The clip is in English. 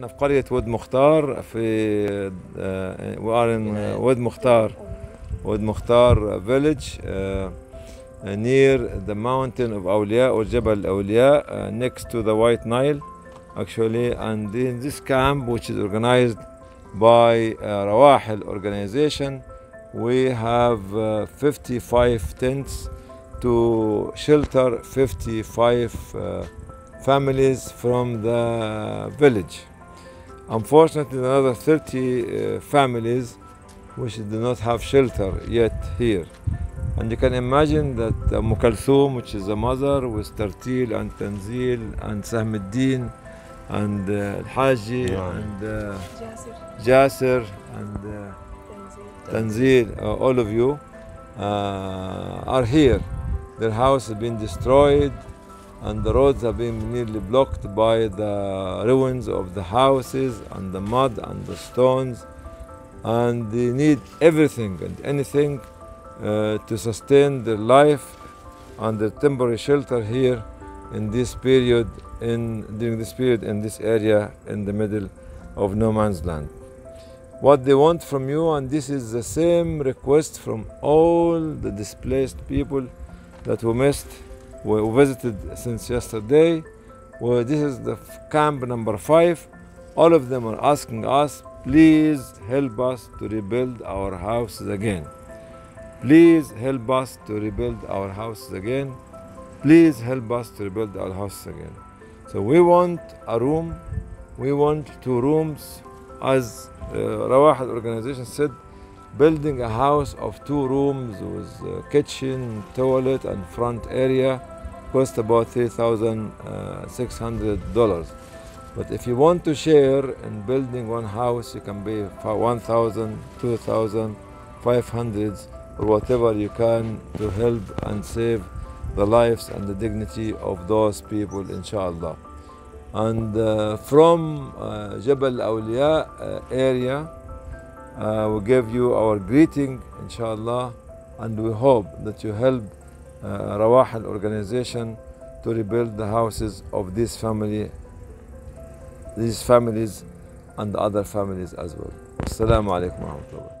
إحنا في قرية ود مختار في uh, uh, ود مختار ود مختار village uh, near the mountain of or Jabal Awliya uh, next to the White Nile actually and in this camp which is organized by uh, Rawahil organization we have uh, 55 tents to shelter 55 uh, families from the village. Unfortunately, another 30 uh, families which do not have shelter yet here. And you can imagine that uh, Mukalthum, which is a mother, with Tartil and Tanzil and Sahm Al and uh, Haji yeah. and uh, Jasser and uh, Tanzil, uh, all of you uh, are here. Their house has been destroyed, and the roads have been nearly blocked by the ruins of the houses and the mud and the stones. And they need everything and anything uh, to sustain their life and their temporary shelter here in this period, in, during this period in this area in the middle of no man's land what they want from you, and this is the same request from all the displaced people that we missed, we visited since yesterday. Well, this is the camp number five. All of them are asking us, please help us to rebuild our houses again. Please help us to rebuild our houses again. Please help us to rebuild our houses again. So we want a room, we want two rooms, as uh, Rawahid organization said, building a house of two rooms with kitchen, toilet, and front area cost about $3,600. But if you want to share in building one house, you can pay for 1,000, 2,000, 500, or whatever you can to help and save the lives and the dignity of those people, inshallah. And uh, from uh, Jabal Awliya uh, area, uh, we give you our greeting, inshallah, and we hope that you help uh, Rawahil organization to rebuild the houses of this family, these families, and other families as well. Assalamu alaikum wa rahmatullah.